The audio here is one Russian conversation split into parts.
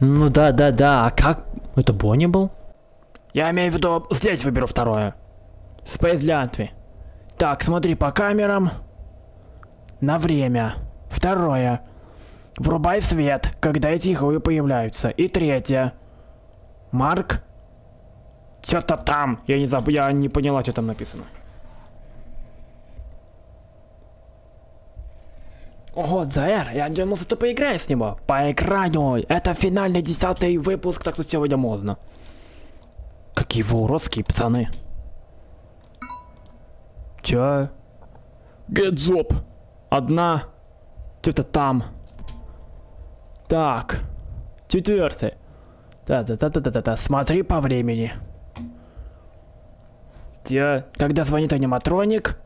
Ну да, да, да. А как? Это Бонни был? Я имею в виду, здесь выберу второе. Space для Антви. Так, смотри по камерам. На время. Второе. Врубай свет, когда эти хуи появляются. И третье. Марк. Что-то там. Я не заб... я не поняла, что там написано. Ого, ЗР, я думал, что ты поиграешь с него. Поиграю. Это финальный десятый выпуск, так что сегодня можно. Какие вы уродские пацаны. Чё? Гедзоп. Одна. Что-то там. Так. Четвертый. Да-да-да-да-да-да. Смотри по времени. Те, когда звонит аниматроник.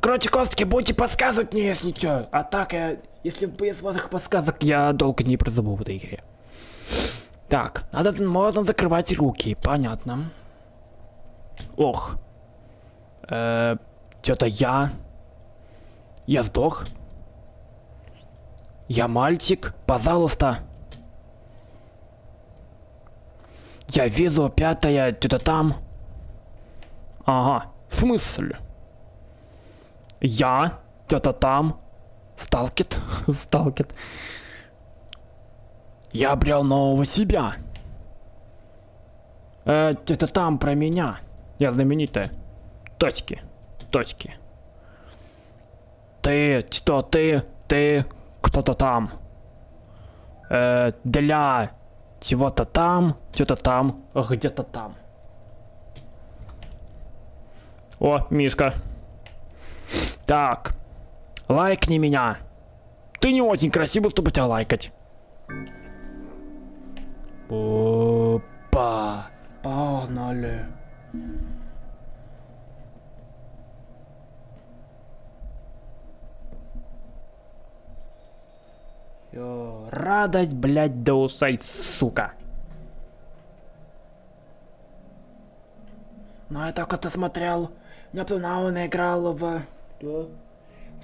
Короче, костки, будете подсказывать мне, если чё. А так, я, если без ваших подсказок, я долго не прозову в этой игре. Так, надо, можно закрывать руки, понятно. Ох. Э, Что-то я... Я сдох. Я мальчик, пожалуйста. Я вижу пятая, что-то там. Ага, в смысле? Я, что-то там. Сталкет, сталкет. Я обрел нового себя. Э, это там про меня. Я знаменитая. Точки. Точки. Ты, что ты, ты, кто-то там. Э, для чего-то там, что-то там, где-то там. О, Мишка. Так. Лайкни меня. Ты не очень красивый, чтобы тебя лайкать. Опа. Погнали. Ё, радость, блядь, до усай, сука. Ну, я только что смотрел, недавно он играл в...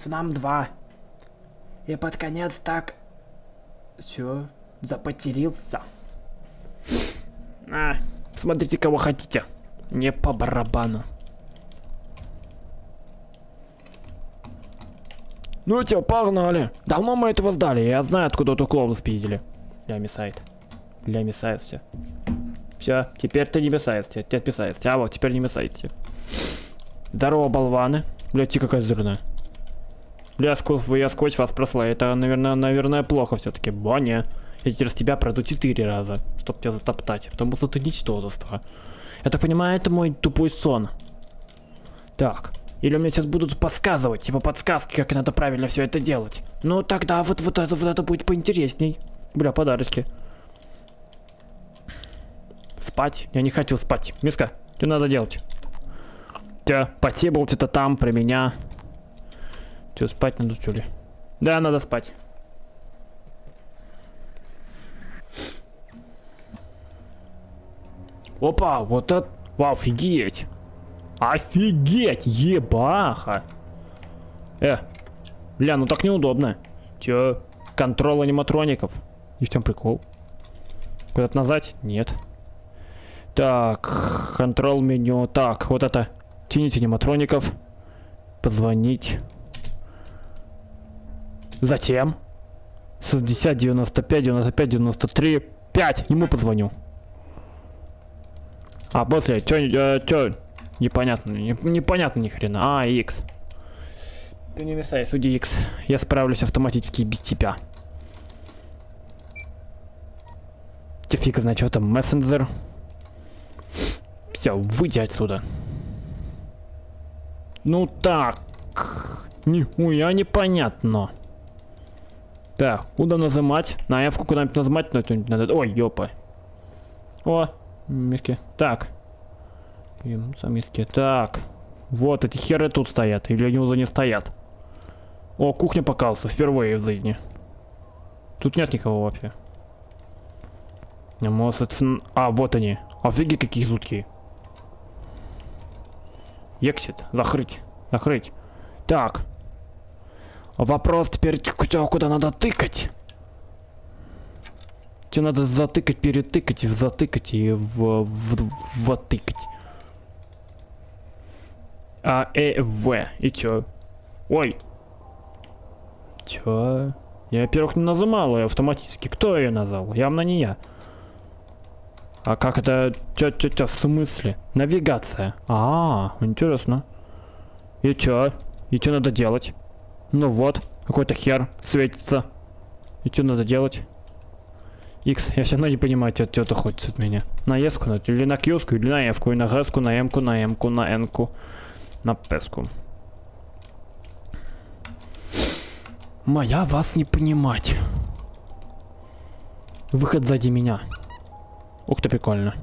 Фнам 2. И под конец так... Чё? Запотерился. А, смотрите, кого хотите. Не по барабану. Ну типа, погнали. Давно мы этого сдали. Я знаю, откуда эту клоуна спиздили. Ля мисает. Ля мисает все. Все, теперь ты не мисаешься. Ты отписаешься. А вот, теперь не мисаете. Здорово, болваны. Блять, ты какая зерная. Бля, скотч, я скотч вас прослал. Это, наверное, наверное, плохо все-таки. Боня. Я теперь с тебя пройду четыре раза, чтобы тебя затоптать. Потому что ты ничтожество. Я так понимаю, это мой тупой сон. Так. Или мне сейчас будут подсказывать, типа подсказки, как надо правильно все это делать. Ну тогда вот, вот, это, вот это будет поинтересней. Бля, подарочки. Спать? Я не хочу спать. Миска, что надо делать? Тебя потебал что-то там про меня. Что, спать надо что ли? Да, надо спать. Опа, вот это... Вау, офигеть. Офигеть, ебаха. Э, бля, ну так неудобно. Чё? Контрол аниматроников. И в чем прикол? Куда-то назад? Нет. Так, контрол меню. Так, вот это. Тяните аниматроников. Позвонить. Затем. 60, 95, 95, 93. 5. Ему позвоню. А после, чё, э, чё, непонятно, не, непонятно ни хрена. А, X. Ты не мешай, суди X. Я справлюсь автоматически без тебя. Че фиг что там, мессенджер. Все, выйди отсюда. Ну так. Нихуя непонятно. Так, куда нажимать? На F куда-нибудь нажимать на что-нибудь надо. Ой, ёпа. О, миски. Так. Миски. Так. Вот эти херы тут стоят. Или они уже не стоят. О, кухня покался. Впервые в жизни. Тут нет никого вообще. Может... А, вот они. Офиги какие жуткие. Эксит. Закрыть. Закрыть. Так. Вопрос теперь, куда, надо тыкать? Тебе надо затыкать, перетыкать, затыкать и в, в, вотыкать. А, Э, В. И чё? Ой. Чё? Я, во-первых, не нажимал ее автоматически. Кто ее назвал? Явно не я. А как это? Тё, тё, тё, в смысле? Навигация. А, -а, -а интересно. И чё? И чё надо делать? Ну вот, какой-то хер светится. И что надо делать? X, я все равно не понимаю, что, что ты хочешь от меня. На еску, на, или на кьюску, или на эвку, и на гэску, на эмку, на эмку, на энку, на песку. Моя вас не понимать. Выход сзади меня. Ух ты, прикольно.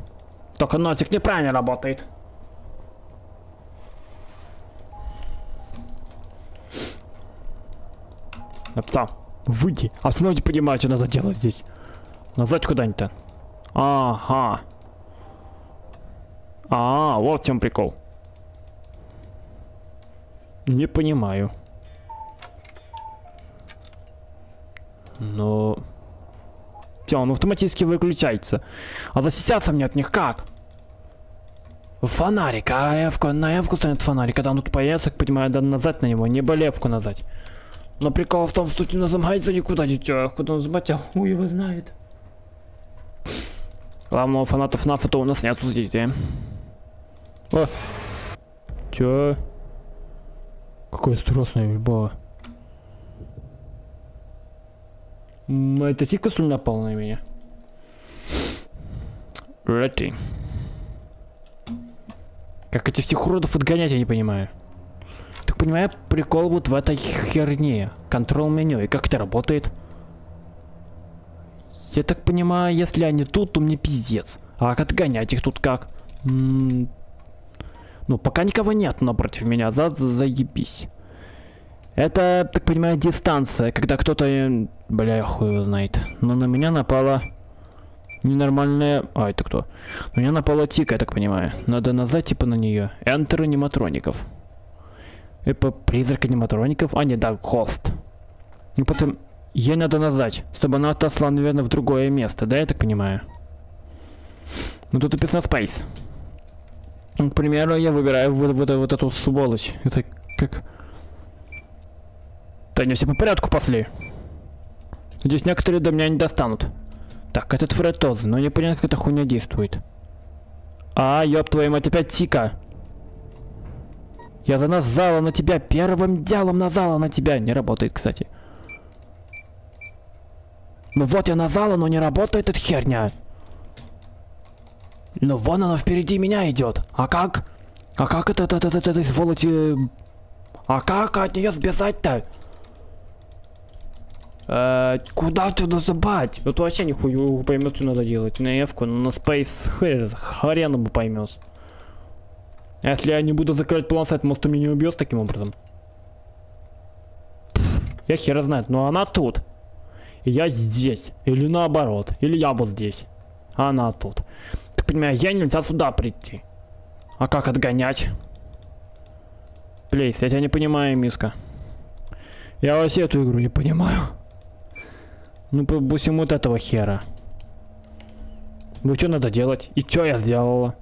Только носик неправильно работает. Написал. Выйди. А равно не понимаю, что надо делать здесь. Назад куда-нибудь-то. Ага. А, вот в чем прикол. Не понимаю. Но... Все, он автоматически выключается. А засисяться мне от них как? Фонарик, а F на F станет фонарик, когда он тут появится, понимаю, надо назад на него, не болевку назад. Но прикол в том, что не нажимается никуда, дитя. Куда нажимать, а хуй его знает. Главного фанатов нафа-то у нас нету здесь, да? О! Чё? Какое страшное альбо. Это ли напал на меня? Рети. Как эти всех уродов отгонять, я не понимаю понимаю, прикол вот в этой херне. Контрол меню. И как это работает? Я так понимаю, если они тут, то мне пиздец. А как отгонять их тут как? М -м ну, пока никого нет напротив меня. За заебись. Это, так понимаю, дистанция, когда кто-то... Э, бля, я хуй знает. Но на меня напала ненормальная... А, это кто? На меня напала тика, я так понимаю. Надо назад, типа, на нее. Enter аниматроников. Это призрак аниматроников? А, нет, да, хост. Ну, потом... Ей надо назвать, чтобы она отошла, наверное, в другое место, да, я так понимаю? Ну, тут написано Space. Ну, к примеру, я выбираю вот, вот, вот эту сволочь. Это как... Да не все по порядку пошли. Здесь некоторые до меня не достанут. Так, этот Фред тоже, но не понятно, как эта хуйня действует. А, ёб твою мать, опять Тика. Я за зала на тебя, первым делом на зала на тебя. Не работает, кстати. Ну вот я на зала, но не работает эта херня. Ну вон она впереди меня идет. А как? А как это, это, это, это, это сволочь... А как от нее сбежать-то? Э, куда туда забать? Вот вообще нихуя что надо делать. На F-ку, на Space хрен, хрен бы поймешь. А если я не буду закрывать плансет, может, ты меня не убьешь таким образом? Я хер знает, но она тут. И я здесь. Или наоборот. Или я вот здесь. А она тут. Ты понимаешь, я нельзя сюда прийти. А как отгонять? Плейс, я тебя не понимаю, миска. Я вообще эту игру не понимаю. Ну, допустим, вот этого хера. Ну, что надо делать? И что я сделала?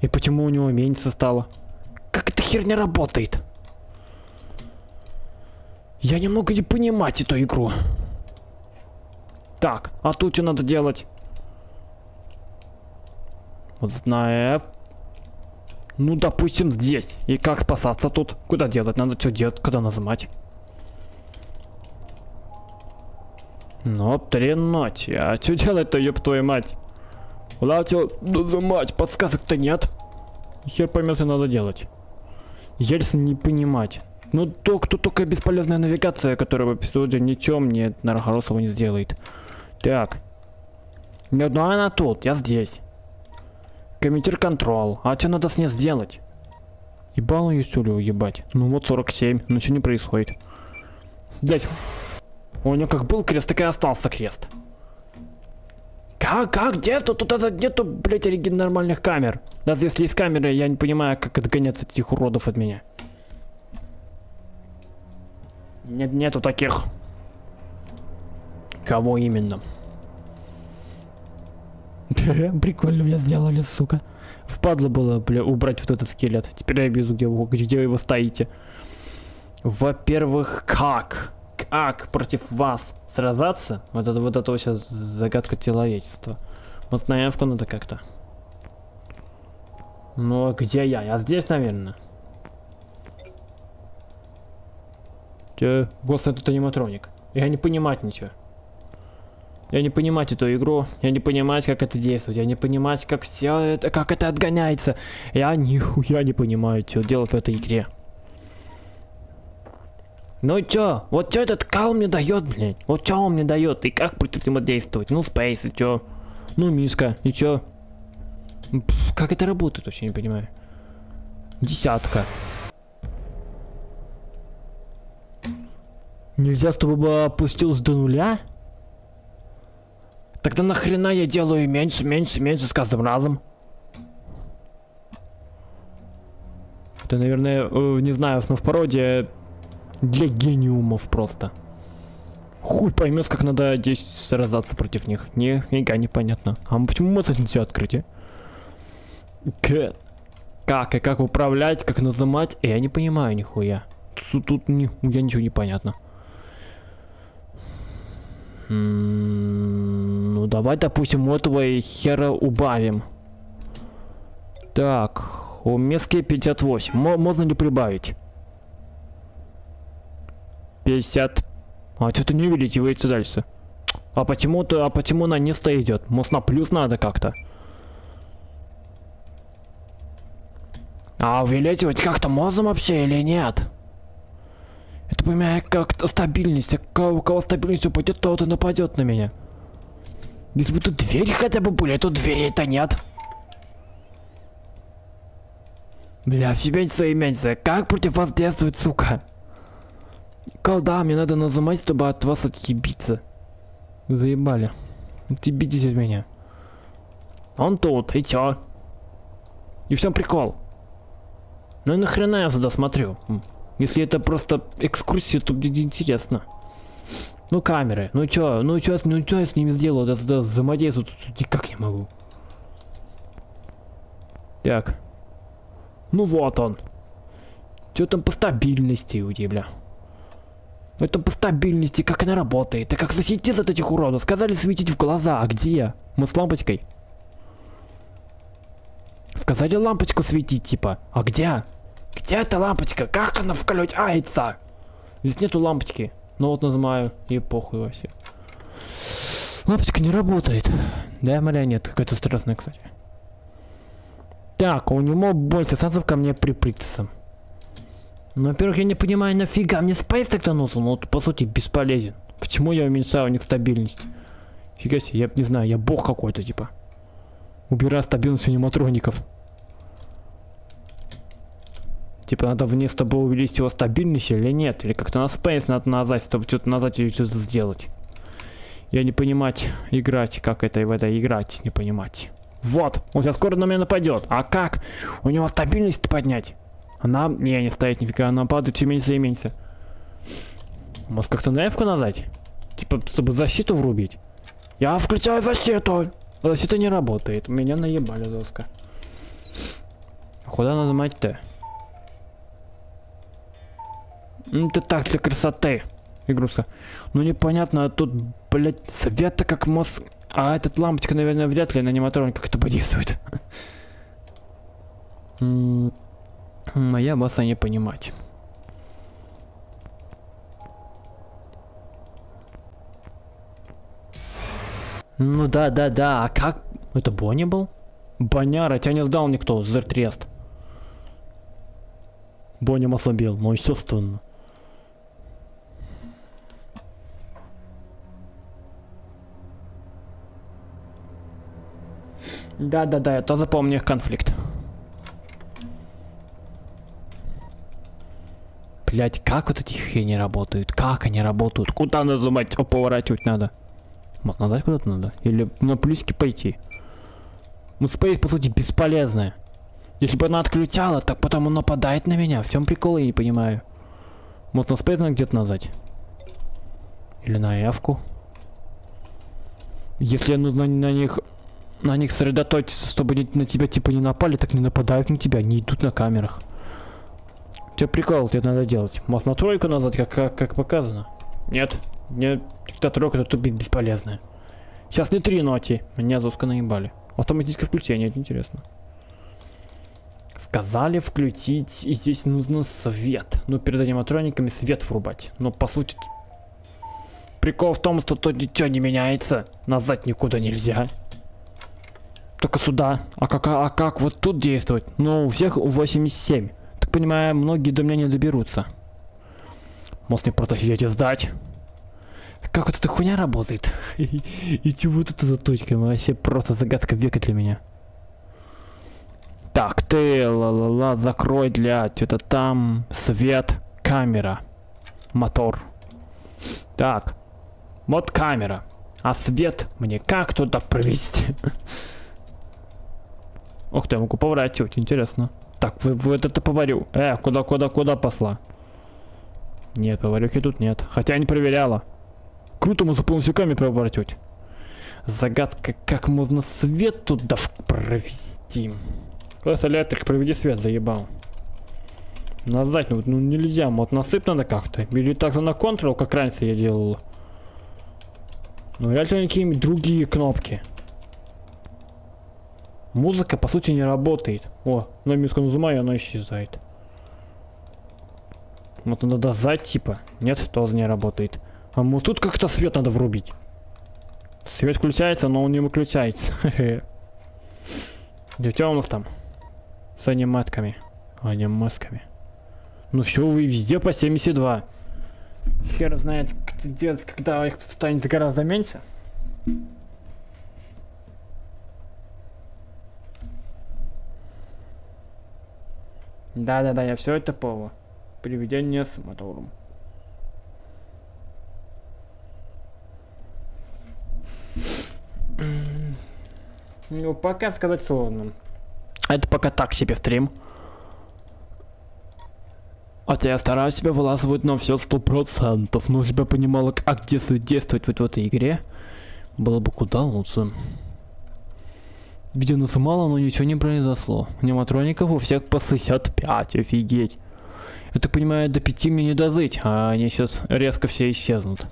И почему у него меньше стало? Как эта херня работает? Я не могу не понимать эту игру. Так, а тут что надо делать? Вот на F. Ну, допустим, здесь. И как спасаться тут? Куда делать? Надо что делать? Куда нажимать? Ну, три ночи. А что делать-то, ёб твою мать? Куда тебя нажимать? Подсказок-то нет. Хер поймет, что надо делать. Ельс не понимать. Ну, то, кто только бесполезная навигация, которая в эпизоде ничего мне хорошего не сделает. Так. Нет, ну она тут, я здесь. Комментир контрол. А что надо с ней сделать? Ебал ее что ли уебать? Ну вот 47, ну что не происходит? Блять. У нее как был крест, так и остался крест. Как, как, где тут, тут это, нету, блять, нормальных камер. Даже если есть камеры, я не понимаю, как отгоняться этих уродов от меня. Нет, нету таких. Кого именно? Прикольно, бля, сделали, сука. Впадло было, бля, убрать вот этот скелет. Теперь я вижу, где где вы его стоите. Во-первых, как? Как против вас сразаться? Вот это вот это сейчас загадка человечества. Вот на явку надо как-то. Ну, а где я? Я здесь, наверное. Че? Господи, тут аниматроник. Я не понимать ничего. Я не понимать эту игру, я не понимать, как это действует, я не понимать, как все это, как это отгоняется. Я нихуя не понимаю, что делать в этой игре. Ну чё, вот чё этот кал мне дает, блядь? Вот чё он мне дает и как против него действовать? Ну, спейс, и чё? Ну, миска, и чё? Пфф, как это работает, вообще не понимаю. Десятка. Нельзя, чтобы бы опустился до нуля? Тогда нахрена я делаю меньше, меньше, меньше с каждым разом? Это, наверное, э, не знаю, в пародия для гениумов просто. Хуй поймет, как надо здесь сражаться против них. Не, нифига непонятно. А почему моцет нельзя открыть, а? К... Как и как управлять, как нажимать? Я не понимаю нихуя. Тут, тут нихуя ничего не понятно. Ну, давай, допустим, этого и хера убавим. Так, у Мески 58. М можно ли прибавить? 50. А что-то не увеличивается дальше. А почему-то, а почему на не идет? Может на плюс надо как-то? А увеличивать как-то можно вообще или нет? Это понимаю, как стабильность. А у кого стабильность упадет, то он нападет на меня. Если бы тут двери хотя бы были, а тут двери-то нет. Бля, фибенция и меньше. Как против вас действует, сука? Колда, мне надо нажимать, чтобы от вас отъебиться. Заебали. Отъебитесь от меня. Он тут, и чё? И в чем прикол? Ну и нахрена я сюда смотрю? Если это просто экскурсия, то где интересно. Ну камеры, ну чё, ну чё, ну чё я с ними сделаю, да, да взаимодействую тут никак не могу. Так. Ну вот он. Что там по стабильности у тебя? Это по стабильности, как она работает, и как защитить от этих уродов. Сказали светить в глаза, а где? Мы с лампочкой. Сказали лампочку светить, типа. А где? Где эта лампочка? Как она включается? Здесь нету лампочки. Ну вот нажимаю, и похуй вообще. Лампочка не работает. Да, нет, какая-то страшная, кстати. Так, у него больше шансов ко мне припрыться. Ну, во-первых, я не понимаю, нафига мне спайс тогда нужен? Он, по сути, бесполезен. Почему я уменьшаю у них стабильность? Фига себе, я не знаю, я бог какой-то, типа. Убираю стабильность аниматроников. Типа надо вниз, чтобы увеличить его стабильность или нет? Или как-то на спейс надо назад, чтобы что-то назад или что-то сделать. Я не понимать, играть, как это в это играть, не понимать. Вот, он сейчас скоро на меня нападет. А как? У него стабильность поднять? Она, не, не стоит нифига, она падает все меньше и меньше. Может как-то на F нажать? Типа, чтобы защиту врубить. Я включаю защиту! Защита не работает, меня наебали жестко. А куда нажимать-то? Это так для красоты. Игрушка. Ну непонятно, а тут, блядь, света как мозг. А этот лампочка, наверное, вряд ли на аниматроне как это подействует. Моя босса не понимать. Ну да, да, да. А как? Это Бонни был? Боняра, тебя не сдал никто, Зертрест. Бонни ослабел, ну естественно. Да-да-да, я тоже помню их конфликт. Блять, как вот эти хрени работают? Как они работают? Куда нажимать? О, поворачивать надо. Вот, назад куда-то надо? Или на плюсики пойти? Ну, по сути, бесполезная. Если бы она отключала, так потом он нападает на меня. В чем прикол, я не понимаю. Может, на спейс надо где-то нажать? Или на явку? Если нужно на них на них сосредоточиться, чтобы на тебя типа не напали, так не нападают на тебя, не идут на камерах. Тебе прикол, тебе надо делать. На тройку назад, как, как, как показано? Нет, нет, когда тройка, это тупик бесполезная. Сейчас не три ноти, меня жестко наебали. Автоматическое включение, это интересно. Сказали включить, и здесь нужно свет. Ну, перед аниматрониками свет врубать. Но, по сути, прикол в том, что тут ничего не меняется. Назад никуда нельзя. Только сюда. А как, а, а как вот тут действовать? Ну, у всех 87. Так понимаю, многие до меня не доберутся. Может мне просто сидеть и сдать? Как вот эта хуйня работает? И чего вот это за точка? Вообще просто загадка века для меня. Так, ты, ла-ла-ла, закрой, для что-то там, свет, камера, мотор. Так, вот камера, а свет мне как туда провести? Ух ты, я могу поворачивать, интересно. Так, вы, вы это поварю. Э, куда, куда, куда посла? Нет, поварюхи тут нет. Хотя не проверяла. Круто, мы за полностью поворачивать. Загадка, как можно свет туда провести. Класс электрик, проведи свет, заебал. Назад, ну, ну нельзя, вот насып надо как-то. Или так на контрол, как раньше я делал. Ну реально какие-нибудь другие кнопки. Музыка, по сути, не работает. О, на миску нажимаю, и она исчезает. Вот надо зать, типа. Нет, тоже не работает. А вот тут как-то свет надо врубить. Свет включается, но он не выключается. Где у нас там? С аниматками. Анимасками. Ну все, вы везде по 72. Хер знает, когда их станет гораздо меньше. Да-да-да, я все это понял. Приведение с мотором. Ну, пока сказать сложно. Это пока так себе стрим. Хотя я стараюсь себя вылазывать на все сто процентов, но чтобы я понимала, как действовать, действовать в этой игре, было бы куда лучше. Видео мало, но ничего не произошло. Аниматроников у всех по 65, офигеть. Я так понимаю, до 5 мне не дозыть, а они сейчас резко все исчезнут.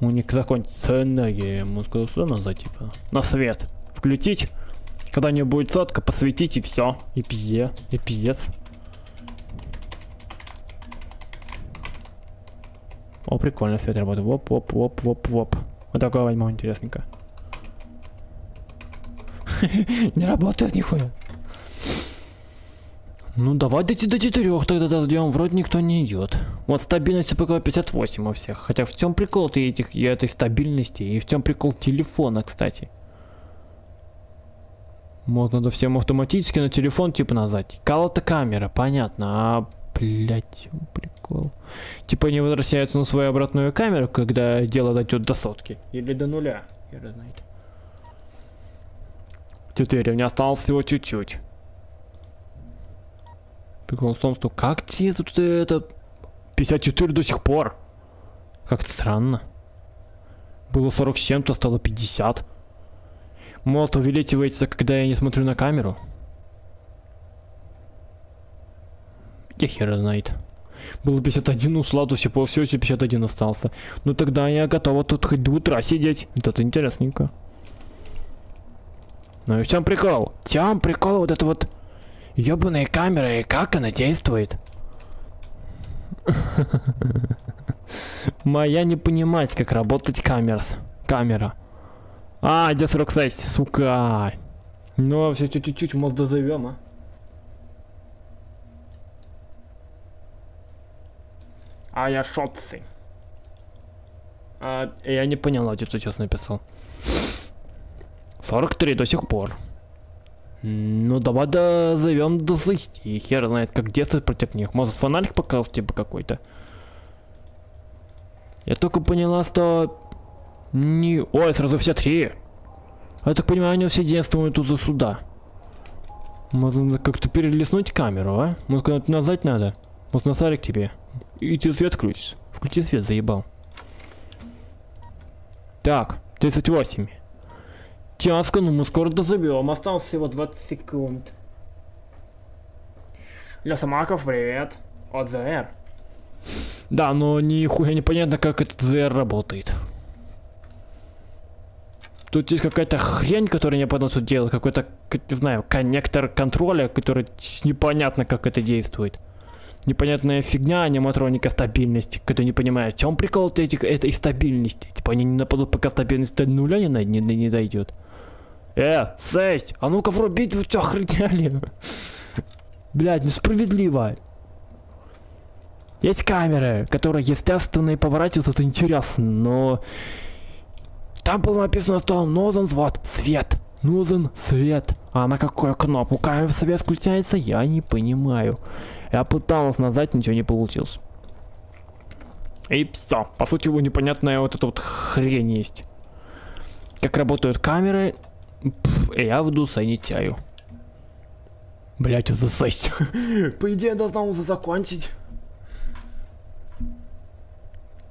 У них закончится энергия, мозга назад, типа. На свет. Включить. Когда не будет сотка, посветить и все. И пизде. И пиздец. О, прикольно свет работает. Воп, воп, воп, воп, воп. Вот такое возьму интересненько. Не работает нихуя. Ну давай до, до четырех тогда дождем, вроде никто не идет. Вот стабильность пока 58 у всех. Хотя в чем прикол ты этих и этой стабильности? И в чем прикол телефона, кстати? Вот надо всем автоматически на телефон типа назвать. Кала-то камера, понятно. А, блять, прикол. Типа не возвращаются на свою обратную камеру, когда дело дойдет до сотки. Или до нуля. Я знает. Теперь у меня осталось всего чуть-чуть. Прикол в том, что как тебе тут это... 54 до сих пор. Как-то странно. Было 47, то стало 50. Может увеличивается, когда я не смотрю на камеру? Я хер знает. Было 51, у Сладуси по все еще 51 остался. Ну тогда я готова тут хоть до утра сидеть. Это интересненько. Ну и в чем прикол? В чем прикол вот это вот ебаная камера и как она действует? Моя не понимать, как работать камера. Камера. А, где 46, сука. Ну, все чуть-чуть, может, дозовем, а? А я шотцы. А, я не понял, что сейчас написал. 43 до сих пор. Ну, давай дозовем до 6. И хер знает, как действовать против них. Может, фонарик показал, типа, какой-то. Я только поняла, что не... Ой, сразу все три. Я так понимаю, они все действуют из-за суда. Можно как-то перелистнуть камеру, а? Может, куда-то назад надо? Может, на сарик тебе? И ты свет включишь. Включи свет, заебал. Так, 38. Тяжко, но мы скоро дозовем. Осталось всего 20 секунд. Лесомаков, привет. От ЗР. Да, но нихуя непонятно, как этот ЗР работает. Тут есть какая-то хрень, которую я потом тут делал. Какой-то, не знаю, коннектор контроля, который непонятно, как это действует. Непонятная фигня аниматроника стабильности. Когда не понимаю, в чем прикол этих, этой стабильности? Типа они не нападут, пока стабильность до нуля не, не, не дойдет. Э, сесть! А ну-ка врубить, вы что охренели? Блядь, несправедливо. Есть камеры, которые, естественно, и поворачиваются, это интересно, но... Там было написано, что нужен вот свет. Нужен свет. А на какую кнопку камера свет включается, я не понимаю. Я пытался нажать, ничего не получилось. И все. По сути, его непонятная вот эта вот хрень есть. Как работают камеры, Пф, я вду санитяю. Блять, это. По идее, должна уже закончить.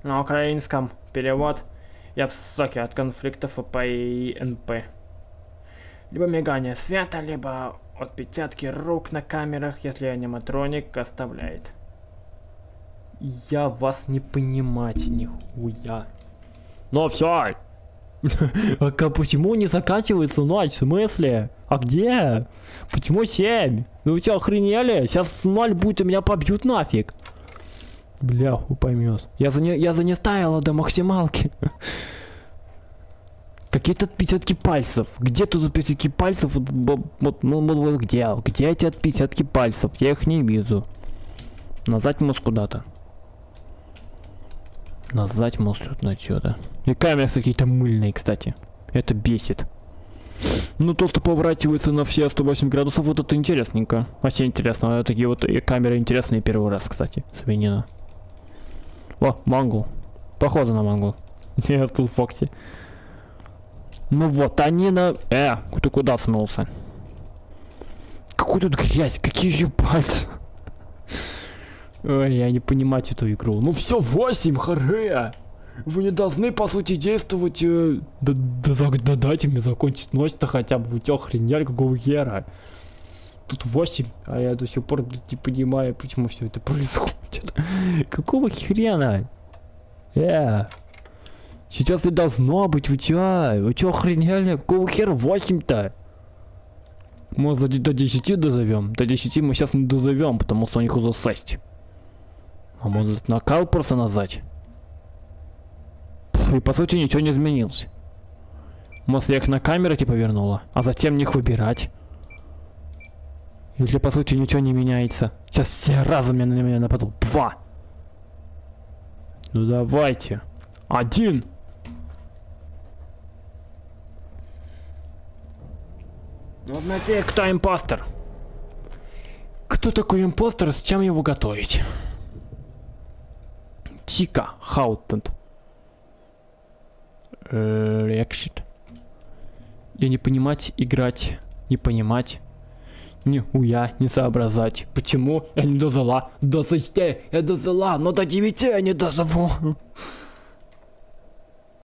На украинском перевод. Я в соке от конфликтов по ИНП. Либо мигание света, либо отпечатки рук на камерах, если аниматроник оставляет. Я вас не понимать, нихуя. Ну все, а почему не заканчивается ночь? В смысле? А где? Почему 7? Ну вы что, охренели? Сейчас 0 будет, и меня побьют нафиг. Бляху поймет. Я за не, я за не ставила до максималки. Какие-то отпечатки пальцев. Где тут отпечатки пальцев? Вот, вот, ну, вот, вот где? Где эти отпечатки пальцев? Я их не вижу. Назад может куда-то. Назад может на что-то. И камеры какие-то мыльные, кстати. Это бесит. Ну, то, что поворачивается на все 108 градусов, вот это интересненько. Вообще интересно. Такие вот и камеры интересные первый раз, кстати. Свинина. О, мангл. Похоже на мангл. Я тут Фокси. Ну вот, они на... Э, ты куда смылся? Какой тут грязь? Какие же пальцы? Ой, я не понимать эту игру. Ну все, 8, харе! Вы не должны, по сути, действовать... Э, да, да, да дайте мне закончить ночь-то хотя бы. Вы что, охренели, какого хера? Тут 8, а я до сих пор, не понимаю, почему все это происходит. Какого хрена? Э, сейчас и должно быть, вы чё? Вы чё охренели? Какого хера 8-то? Может, до 10 дозовем? До 10 мы сейчас не дозовем, потому что у них уже 6. А может накал просто назвать? И по сути ничего не изменилось. Может я их на камеру типа вернула, а затем них выбирать. Или по сути ничего не меняется. Сейчас все разом на меня нападут. Два. Ну давайте. Один. Ну знаете, кто импостер? Кто такой импостер, с чем его готовить? Тика Хаутент. Рекшит. Я не понимать, играть, не понимать. Не уя, не сообразать. Почему я не дозала? До 6 я дозала, но до 9 я не дозову.